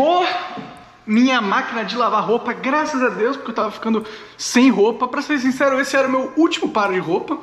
chegou minha máquina de lavar roupa, graças a Deus, porque eu tava ficando sem roupa. Pra ser sincero, esse era o meu último par de roupa.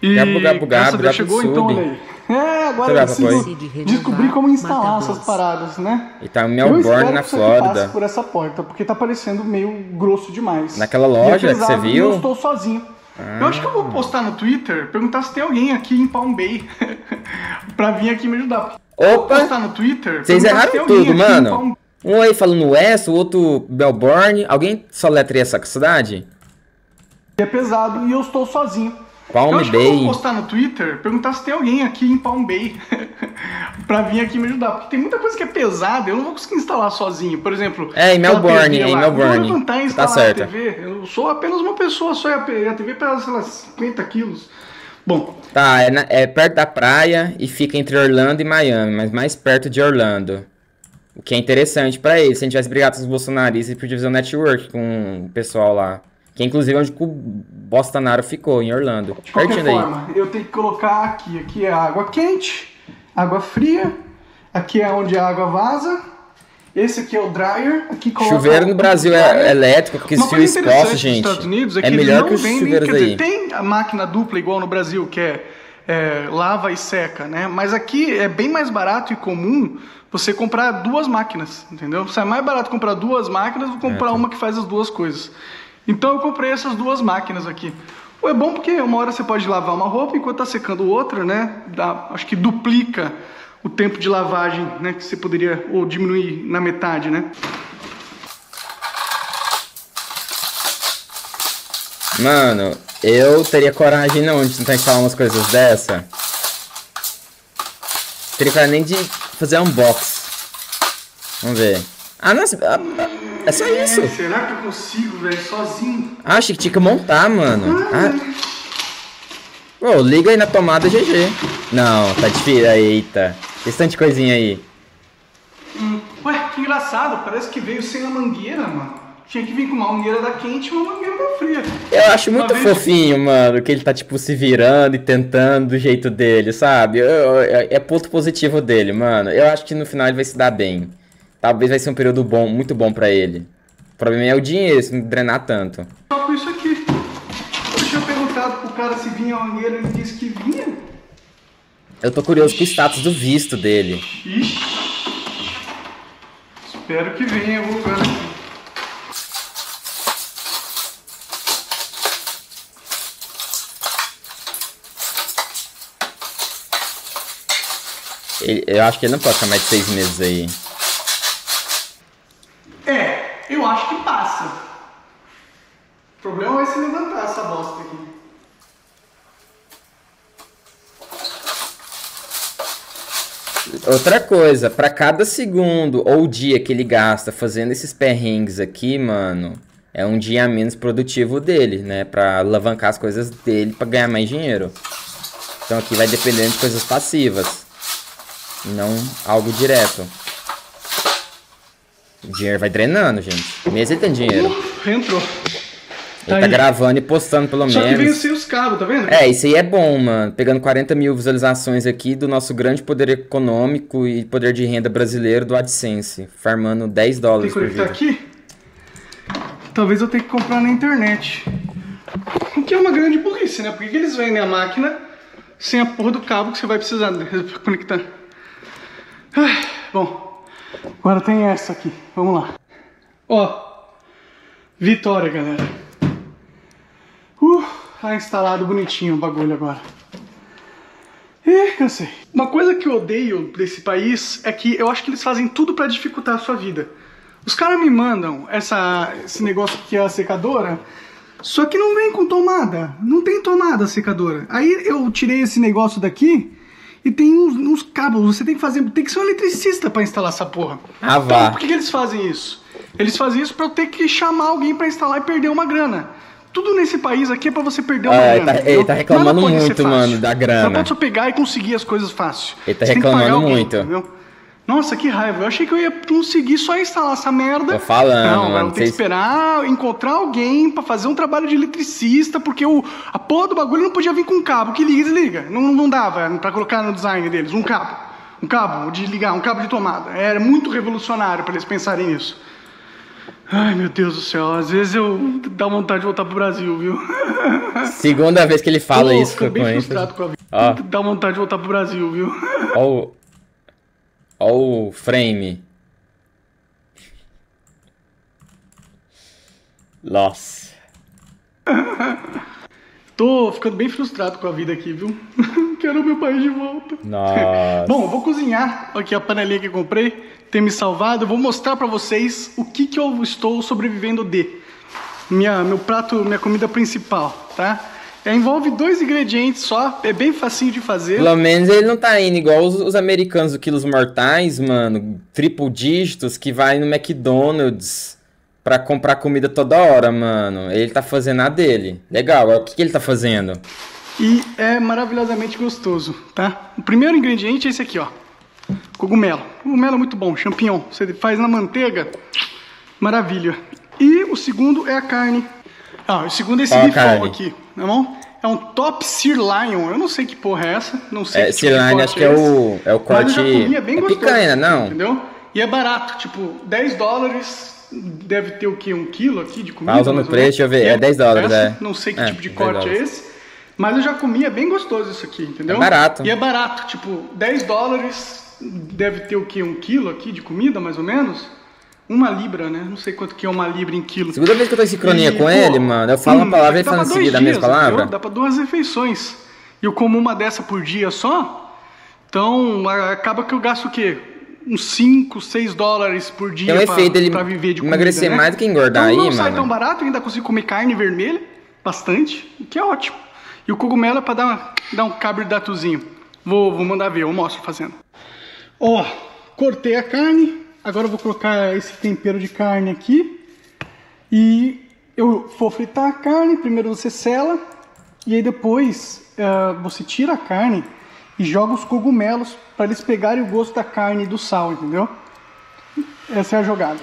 E Gabu, gabu, graças a gabu, Deus gabu, chegou, então olha aí. É, agora eu papai? descobrir como instalar Matadores. essas paradas, né? E tá em Melbourne, na aqui passe Flórida. por essa porta, porque tá parecendo meio grosso demais. Naquela loja que você e viu? Eu estou sozinho. Eu acho que eu vou postar no Twitter, perguntar se tem alguém aqui em Palm Bay pra vir aqui me ajudar. Opa! postar no Twitter. Vocês erraram tudo, mano. Palm- Um aí falando West, o outro Melbourne. Alguém soletreia essa cidade? É pesado e eu estou sozinho. Palm eu acho que eu vou Bay. postar no Twitter, perguntar se tem alguém aqui em Palm Bay pra vir aqui me ajudar. Porque tem muita coisa que é pesada, eu não vou conseguir instalar sozinho. Por exemplo, É, em Melbourne, é em lá. Eu Melbourne. Vou levantar e Tá instalar certo. a TV. Eu sou apenas uma pessoa só a a TV pesa, sei lá, 50 quilos. Bom, Tá, é, na- é perto da praia e fica entre Orlando e Miami, mas mais perto de Orlando. O que é interessante pra eles. Se a gente tivesse brigado com os bolsonaristas, ele podia fazer um network com o pessoal lá. Que é inclusive onde o Bolsonaro ficou, em Orlando. de qualquer forma, eu tenho que colocar aqui. Aqui é água quente, água fria. Aqui é onde a água vaza. Esse aqui é o dryer. Aqui coloca Chuveiro no Brasil é elétrico, porque esse fio gente. Estados Unidos é, é que eles melhor não que os vendem, chuveiros quer aí. dizer, tem a máquina dupla igual no Brasil, que é, é, lava e seca, né? Mas aqui é bem mais barato e comum você comprar duas máquinas, entendeu? Sai mais barato comprar duas máquinas do que comprar uma que faz as duas coisas. Então eu comprei essas duas máquinas aqui. É bom porque uma hora você pode lavar uma roupa enquanto tá secando outra, né? Dá- acho que duplica o tempo de lavagem, né? Que você poderia ou diminuir na metade, né? Mano, eu teria coragem não de tentar instalar umas coisas dessa. Teria coragem nem de fazer unbox. Vamos ver. Ah, nossa, ah, ah, é só isso. É, será que eu consigo, velho, sozinho? Ah, achei que tinha que montar, mano. Ah. Pô, liga aí na tomada GG. Não, tá difícil. Eita. Tem tanta coisinha aí. Ué, que engraçado, parece que veio sem a mangueira, mano. Tinha que vir com uma mangueira da quente e uma mangueira da fria. Eu acho muito fofinho, mano, que ele tá, tipo, se virando e tentando do jeito dele, sabe? Eu- eu- é é ponto positivo dele, mano. Eu acho que no final ele vai se dar bem. Talvez vai ser um período bom, muito bom pra ele. O problema é o dinheiro, se não drenar tanto. Só com isso aqui. Eu tinha perguntado pro cara se vinha a mangueira, ele disse que vinha. Eu tô curioso com o status do visto dele. Ixi. Espero que venha em algum lugar aqui. Ele- eu acho que ele não pode ficar mais de seis meses aí. É, eu acho que passa. O problema vai ser levantar essa bosta aqui. Outra coisa, pra cada segundo ou dia que ele gasta fazendo esses perrengues aqui, mano, é um dia menos produtivo dele, né? Pra alavancar as coisas dele pra ganhar mais dinheiro. Então aqui vai dependendo de coisas passivas, não algo direto. O dinheiro vai drenando, gente. Mesmo ele tem dinheiro. Uf, entrou. Ele tá aí. gravando e postando pelo Só que veio menos. sem os cabos, tá vendo? É, isso aí é bom, mano. Pegando 40 mil visualizações aqui do nosso grande poder econômico e poder de renda brasileiro do AdSense. Farmando 10 Tem dólares que por vídeo. aqui? Talvez eu tenha que comprar na internet. O que é uma grande burrice, né? Por que que eles vendem a máquina sem a porra do cabo que você vai precisar conectar? Ah, bom, agora tem essa aqui. Vamos lá. Ó, vitória, galera. Tá instalado bonitinho o bagulho agora. Ih, cansei. Uma coisa que eu odeio desse país é que eu acho que eles fazem tudo pra dificultar a sua vida. Os caras me mandam essa, esse negócio que é a secadora, só que não vem com tomada. Não tem tomada a secadora. Aí eu tirei esse negócio daqui e tem uns, uns cabos. Você tem que fazer. Tem que ser um eletricista pra instalar essa porra. Ah, Então, vá. por que, que eles fazem isso? Eles fazem isso pra eu ter que chamar alguém pra instalar e perder uma grana. Tudo nesse país aqui é pra você perder uma Ah, ele grana. tá- ele tá reclamando Nada pode ser muito, mano, da grana. Não pode só pegar e conseguir as coisas fácil. Ele tá Você tem reclamando alguém, muito. entendeu? Nossa, que raiva. Eu achei que eu ia conseguir só instalar essa merda. Tô falando, Não, mano, tenho que esperar encontrar alguém pra fazer um trabalho de eletricista, porque o, a porra do bagulho não podia vir com cabo. Que liga, desliga. Não, não dava pra colocar no design deles, um cabo. Um cabo de ligar, um cabo de tomada. Era muito revolucionário para eles pensarem nisso. Ai, meu Deus do céu, às vezes eu dá vontade de voltar pro Brasil, viu? Segunda vez que ele fala Tô, isso fico bem com ele. frustrado com a vida. Ó. Dá vontade de voltar pro Brasil, viu? Ó o. Ó o frame. Nossa. Tô ficando bem frustrado com a vida aqui, viu? Quero meu país de volta. Nossa. Bom, eu vou cozinhar aqui a panelinha que eu comprei, tem me salvado. Eu vou mostrar pra vocês o que que eu estou sobrevivendo de. Minha, meu prato, minha comida principal, tá? É, envolve dois ingredientes só, é bem facinho de fazer. Pelo menos ele não tá indo igual os, os americanos do Quilos Mortais, mano. Triple dígitos que vai no McDonald's pra comprar comida toda hora, mano. Ele tá fazendo a dele. Legal, agora o que, que ele tá fazendo? E é maravilhosamente gostoso, tá? O primeiro ingrediente é esse aqui, ó. Cogumelo. Cogumelo é muito bom, champignon. Você faz na manteiga, maravilha. E o segundo é a carne. Ah, o segundo é esse bifão aqui, tá bom? É um top sirloin. Eu não sei que porra é essa, não sei É, que tipo sirloin, acho que é esse. o, é o Mas corte. eu já comi, é bem é gostoso. picanha, não? Entendeu? E é barato, tipo, 10 dólares. Deve ter o quê? Um quilo aqui de comida? Pausa no preço, deixa eu ver, é 10 dólares, é. Não sei que É, tipo de 10 corte é dólares. esse. Mas eu já comi, é bem gostoso isso aqui, entendeu? É barato. E é barato, tipo, 10 dólares. Deve ter o quê? Um quilo aqui de comida, mais ou menos? Uma libra, né? Não sei quanto que é uma libra em quilo. Segunda vez que eu tô em sincronia E, com pô, ele, mano. Eu falo uma hum, palavra e ele fala em seguida a mesma dias, palavra. entendeu? Dá pra duas refeições. E eu como uma dessa por dia só, então acaba que eu gasto o quê? Uns 5, 6 dólares por dia um pra, efeito pra viver de comida, emagrecer né? mais do que engordar então, aí, não sai mano. tão barato, ainda consigo comer carne vermelha, bastante, o que é ótimo. E o cogumelo é pra dar, uma- dar um cabridatozinho. Vou, vou mandar ver, eu mostro fazendo. Ó, cortei a carne, agora eu vou colocar esse tempero de carne aqui. E eu vou fritar a carne, primeiro você sela, e aí depois eh, você tira a carne e joga os cogumelos para eles pegarem o gosto da carne e do sal, entendeu? Essa é a jogada.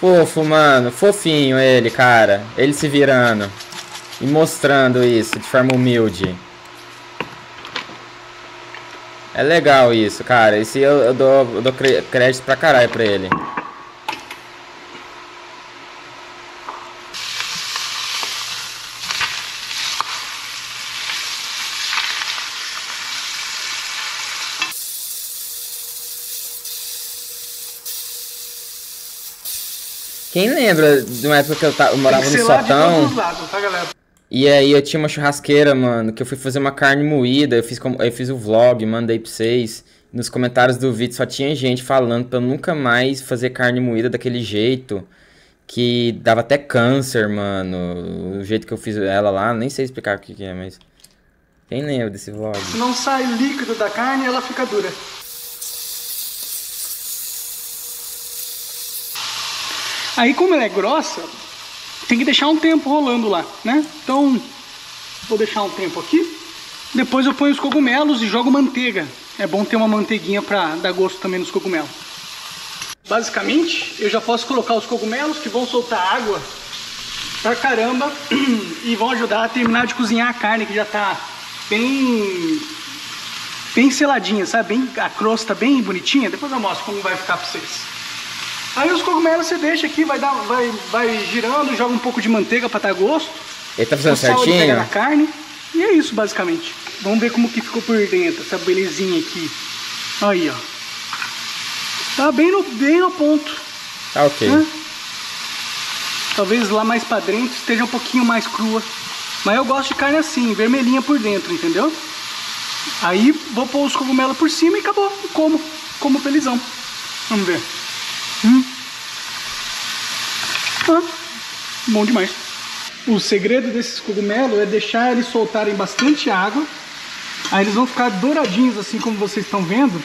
Fofo, mano. Fofinho ele, cara. Ele se virando. E mostrando isso de forma humilde. É legal isso, cara. Esse eu, eu dou, eu dou crédito pra caralho pra ele. Quem lembra de uma época que eu, ta- eu morava no os lados, tá galera? E aí eu tinha uma churrasqueira, mano, que eu fui fazer uma carne moída, eu fiz, como- eu fiz o vlog, mandei pra vocês. Nos comentários do vídeo só tinha gente falando pra eu nunca mais fazer carne moída daquele jeito. Que dava até câncer, mano. O jeito que eu fiz ela lá, nem sei explicar o que, que é, mas. Quem lembra desse vlog? Se não sai líquido da carne, ela fica dura. Aí como ela é grossa, tem que deixar um tempo rolando lá, né? Então, vou deixar um tempo aqui. Depois eu ponho os cogumelos e jogo manteiga. É bom ter uma manteiguinha pra dar gosto também nos cogumelos. Basicamente, eu já posso colocar os cogumelos que vão soltar água pra caramba e vão ajudar a terminar de cozinhar a carne que já tá bem bem seladinha, sabe? Bem, a crosta bem bonitinha. Depois eu mostro como vai ficar pra vocês. Aí os cogumelos você deixa aqui, vai dar, vai, vai girando, joga um pouco de manteiga pra dar gosto. Ele tá fazendo O sal ele pega na certinho? carne. E é isso basicamente. Vamos ver como que ficou por dentro, essa belezinha aqui. Aí, ó. Tá bem no, bem no ponto. Tá ok. né? Talvez lá mais pra dentro esteja um pouquinho mais crua. Mas eu gosto de carne assim, vermelhinha por dentro, entendeu? Aí vou pôr os cogumelos por cima e acabou. Como. Como felizão. Vamos ver. Hum. Ah, bom demais. O segredo desses cogumelos é deixar eles soltarem bastante água. Aí eles vão ficar douradinhos assim como vocês estão vendo.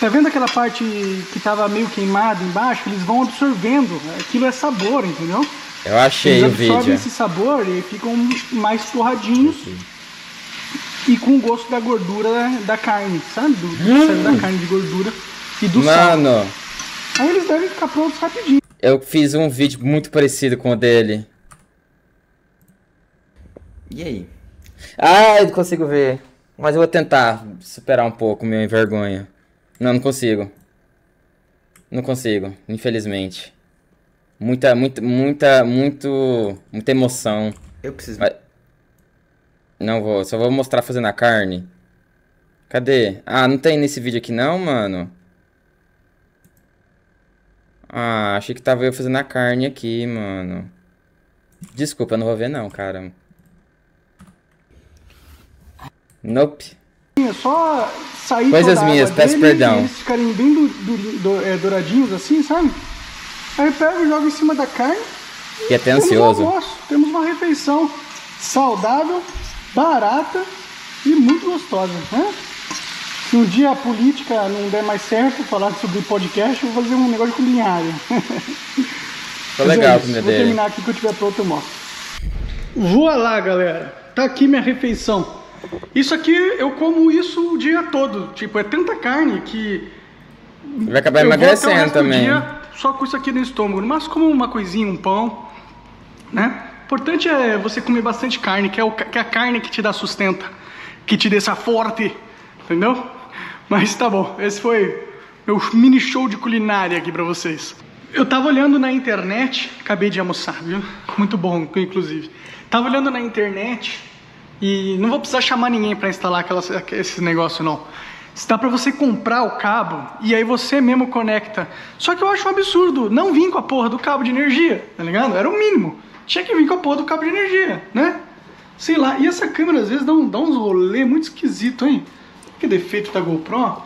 Tá vendo aquela parte que tava meio queimada embaixo? Eles vão absorvendo. Aquilo é sabor, entendeu? Eu achei Eles o absorvem vídeo. esse sabor e ficam mais torradinhos e com o gosto da gordura da carne, sabe? Do, saiu da carne de gordura e do sal. Aí eles devem ficar prontos rapidinho. eu fiz um vídeo muito parecido com o dele. E aí? Ah, eu consigo ver. Mas eu vou tentar superar um pouco minha vergonha. Não, não consigo. Não consigo, infelizmente. Muita, muita, muita, muito, muita emoção. Eu preciso. Vai. Não vou, só vou mostrar fazendo a carne. Cadê? Ah, não tem nesse vídeo aqui não, mano. Ah, achei que tava eu fazendo a carne aqui, mano. Desculpa, eu não vou ver não, cara. Nope. É só sair Coisas minhas, peço perdão. e Eles ficarem bem du- du- do- é, douradinhos assim, sabe? Aí pega e joga em cima da carne. Fiquei até Temos ansioso. almoço, temos uma refeição saudável, barata e muito gostosa, né? Se um dia a política não der mais certo, falar sobre podcast, eu vou fazer um negócio de culinária. Mas é legal isso, comida Vou dele. terminar aqui que eu tiver pronto eu mostro. Voa lá, galera. Tá aqui minha refeição. Isso aqui, eu como isso o dia todo. Tipo, é tanta carne que Vai acabar emagrecendo também. dia só com isso aqui no estômago. Mas como uma coisinha, um pão, né? O importante é você comer bastante carne, que é, o, que é a carne que te dá sustenta, que te deixa forte, entendeu? Mas tá bom, esse foi meu mini show de culinária aqui pra vocês. Eu tava olhando na internet, acabei de almoçar, viu? Muito bom, inclusive. Tava olhando na internet e não vou precisar chamar ninguém pra instalar aquelas, esse negócio não. Dá pra você comprar o cabo e aí você mesmo conecta. Só que eu acho um absurdo não vir com a porra do cabo de energia, tá ligado? Era o mínimo. Tinha que vir com a porra do cabo de energia, né? Sei lá. E essa câmera às vezes dá, um, dá uns rolê muito esquisito, hein? Que defeito da GoPro.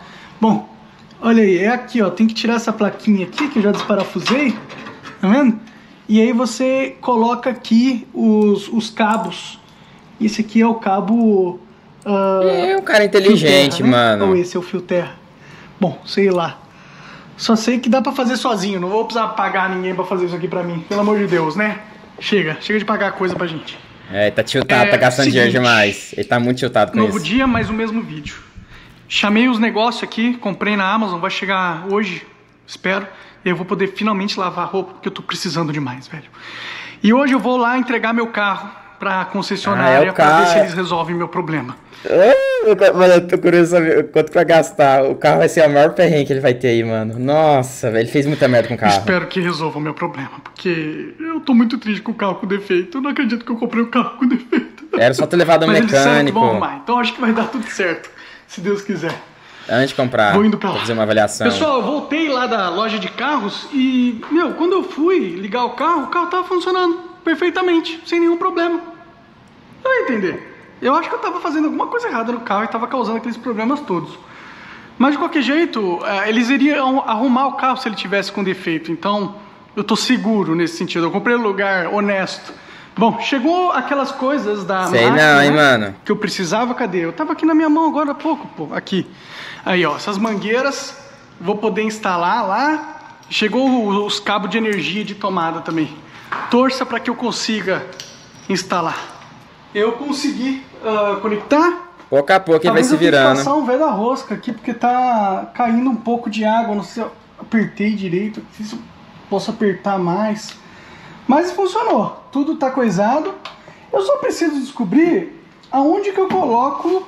Bom, olha aí, é aqui, ó. Tem que tirar essa plaquinha aqui que eu já desparafusei. Tá vendo? E aí você coloca aqui os, os cabos. Esse aqui é o cabo. ah, É um cara inteligente, terra, né? mano. Ou esse é o fio terra? Bom, sei lá. Só sei que dá pra fazer sozinho. Não vou precisar pagar ninguém pra fazer isso aqui pra mim. Pelo amor de Deus, né? Chega, chega de pagar coisa pra gente. É, tá tiltado, É, tá gastando dinheiro seguinte. demais. Ele tá muito tiltado com Novo isso. dia, mais o mesmo vídeo. Chamei os negócios aqui, comprei na Amazon, vai chegar hoje, espero. E eu vou poder finalmente lavar a roupa, porque eu tô precisando demais, velho. E hoje eu vou lá entregar meu carro pra concessionária Ah, é o pra ver se eles resolvem meu problema. Mano, eu tô curioso saber quanto pra gastar. O carro vai ser a maior perrengue que ele vai ter aí, mano. Nossa, velho, ele fez muita merda com o carro. Espero que resolvam meu problema, porque eu tô muito triste com o carro com defeito. Eu não acredito que eu comprei o carro com defeito. Era só ter levado ao Mas eles disseram que mecânico vão arrumar, então acho que vai dar tudo certo, se Deus quiser. antes de comprar. Vou indo pra lá. fazer uma avaliação. Pessoal, eu voltei lá da loja de carros e, meu, quando eu fui ligar o carro, o carro tava funcionando perfeitamente, sem nenhum problema. Não vai entender. Eu acho que eu tava fazendo alguma coisa errada no carro e tava causando aqueles problemas todos. Mas de qualquer jeito, eh, eles iriam arrumar o carro se ele tivesse com defeito. Então, eu tô seguro nesse sentido. Eu comprei um lugar honesto. Bom, chegou aquelas coisas da Sei máquina não, hein, mano. que eu precisava. Cadê? Eu tava aqui na minha mão agora há pouco, pô. Aqui. Aí, ó, essas mangueiras, vou poder instalar lá. Chegou os cabos de energia de tomada também. Torça para que eu consiga instalar. Eu consegui ah, conectar. Pouco a pouco ele vai Talvez se eu virando. passar um velho da rosca aqui, porque tá caindo um pouco de água. Não sei se eu apertei direito, não sei se eu posso apertar mais. Mas funcionou, tudo tá coisado. Eu só preciso descobrir aonde que eu coloco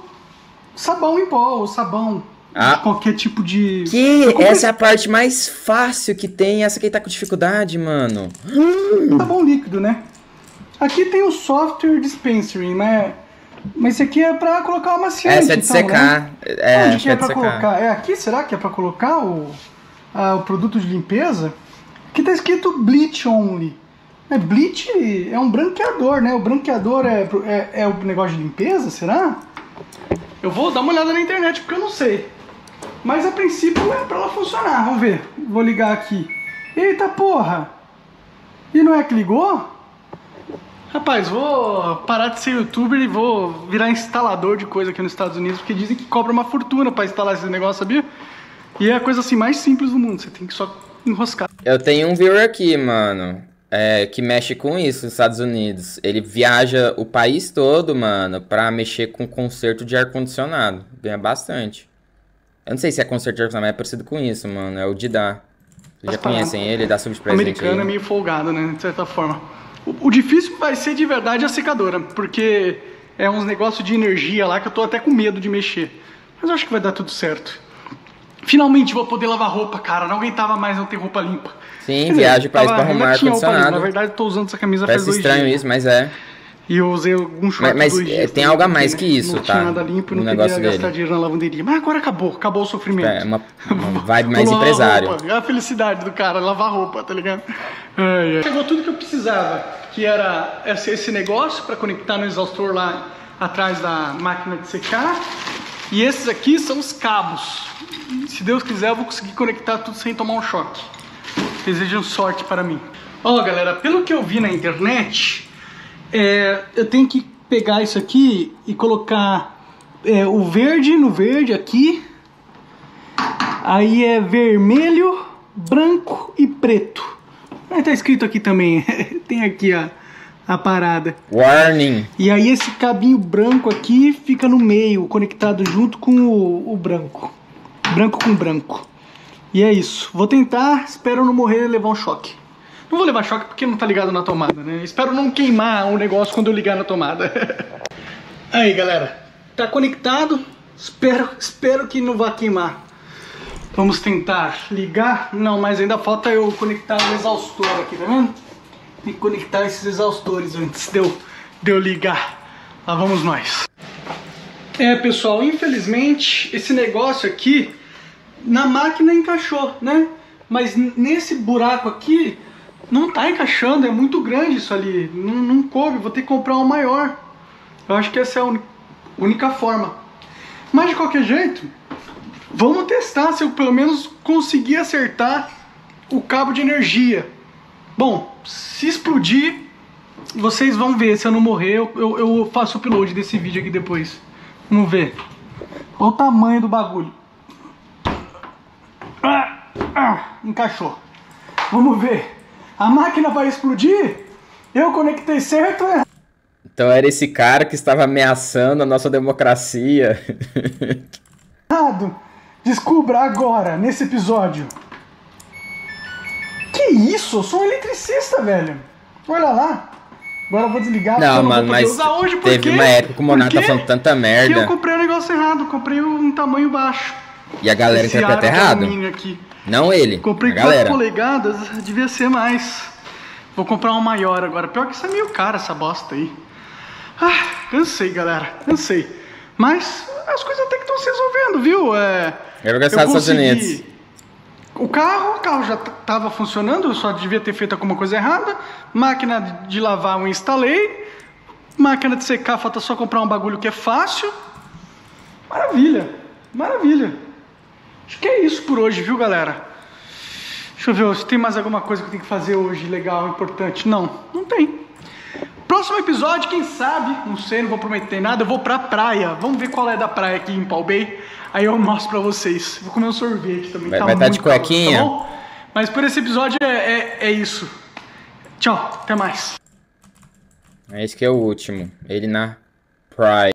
sabão em pó, ou sabão Ah. de qualquer tipo de. Que essa é a parte mais fácil que tem. Essa que tá com dificuldade, mano. sabão líquido, né? Aqui tem o software dispensing, né? Mas esse aqui é pra colocar o amaciante. Essa é de então, né? secar. É, Onde que é de pra secar. colocar? É aqui, será que é pra colocar o, ah, o produto de limpeza? Aqui tá escrito bleach only. É, bleach é um branqueador, né? O branqueador é, é, é o negócio de limpeza, será? Eu vou dar uma olhada na internet porque eu não sei. Mas a princípio é pra ela funcionar. Vamos ver. Vou ligar aqui. Eita porra! E não é que ligou? Rapaz, vou parar de ser youtuber e vou virar instalador de coisa aqui nos Estados Unidos, porque dizem que cobra uma fortuna pra instalar esse negócio, sabia? E é a coisa assim mais simples do mundo, você tem que só enroscar. Eu tenho um viewer aqui, mano. É, que mexe com isso nos Estados Unidos. Ele viaja o país todo, mano, pra mexer com conserto de ar-condicionado. Ganha bastante. Eu não sei se é conserto de ar-condicionado, mas é parecido com isso, mano. É o Didá. Vocês já Mas, conhecem ele? Dá O subpresente americano é aí. meio folgado, né, de certa forma. O, o difícil vai ser de verdade a secadora, porque é uns negócios de energia lá que eu tô até com medo de mexer. Mas eu acho que vai dar tudo certo. Finalmente vou poder lavar roupa, cara. Não aguentava mais não ter roupa limpa. Sim, Quer viagem para pra arrumar ar-condicionado. Na verdade, eu tô usando essa camisa Parece faz dois estranho dias. isso, mas é. E eu usei algum short Mas, mas dias, tem tá algo a mais né? que isso, não tá? Não tinha nada limpo, não negócio queria gastar dele. dinheiro na lavanderia. Mas agora acabou, acabou o sofrimento. É uma, uma vibe mais empresário. Roupa. É a felicidade do cara, lavar roupa, tá ligado? Ai, ai. Chegou tudo que eu precisava, que era esse, esse negócio para conectar no exaustor lá atrás da máquina de secar. E esses aqui são os cabos. Se Deus quiser, eu vou conseguir conectar tudo sem tomar um choque. Desejam sorte para mim. Ó, galera, pelo que eu vi na internet, é, eu tenho que pegar isso aqui e colocar é, o verde no verde aqui. Aí é vermelho, branco e preto. Aí tá escrito aqui também. Tem aqui a, a parada. Warning. E aí esse cabinho branco aqui fica no meio, conectado junto com o, o branco. Branco com branco. E é isso. Vou tentar, espero não morrer e levar um choque. Não vou levar choque porque não tá ligado na tomada, né? Espero não queimar o negócio quando eu ligar na tomada. Aí, galera. Tá conectado. Espero, espero que não vá queimar. Vamos tentar ligar. Não, mas ainda falta eu conectar o exaustor aqui, tá vendo? Tem que conectar esses exaustores antes de eu, de eu ligar. Lá vamos nós. É, pessoal, infelizmente esse negócio aqui na máquina encaixou, né? Mas nesse buraco aqui não tá encaixando, é muito grande isso ali. Não, não coube, vou ter que comprar um maior. Eu acho que essa é a única forma. Mas de qualquer jeito, vamos testar se eu pelo menos conseguir acertar o cabo de energia. Bom, se explodir, vocês vão ver. Se eu não morrer, eu, eu, faço o upload desse vídeo aqui depois. Vamos ver. Olha o tamanho do bagulho. Ah, ah, encaixou. Vamos ver. A máquina vai explodir? Eu conectei certo errado? Então era esse cara que estava ameaçando a nossa democracia. Descubra agora, nesse episódio. Que isso? Eu sou um eletricista, velho. Olha lá. Agora eu vou desligar não, não mano, poder mas usar hoje teve uma época que o Monarca tá falando tanta Que eu merda. comprei o negócio errado, comprei um tamanho baixo. E a galera Esse interpreta de errado. Aqui. Não ele. Comprei a 4 galera. polegadas, devia ser mais. Vou comprar um maior agora. Pior que isso é meio caro essa bosta aí. Ah, cansei, galera. Cansei. Mas as coisas até que estão se resolvendo, viu? É, Eu vou gastar nos Estados Unidos. O carro, o carro já estava funcionando, eu só devia ter feito alguma coisa errada. Máquina de lavar eu instalei. Máquina de secar, falta só comprar um bagulho que é fácil. Maravilha, maravilha. Acho que é isso por hoje, viu, galera? Deixa eu ver se tem mais alguma coisa que eu tenho que fazer hoje legal, importante. Não, não tem. Próximo episódio, quem sabe, não sei, não vou prometer nada, eu vou pra praia. Vamos ver qual é da praia aqui em Palm Bay. Aí eu mostro pra vocês. Vou comer um sorvete também. Vai- tá vai tá de calor, cuequinha? Tá bom? Mas por esse episódio é, é, é isso. Tchau, até mais. Esse que é o último. Ele na Pride.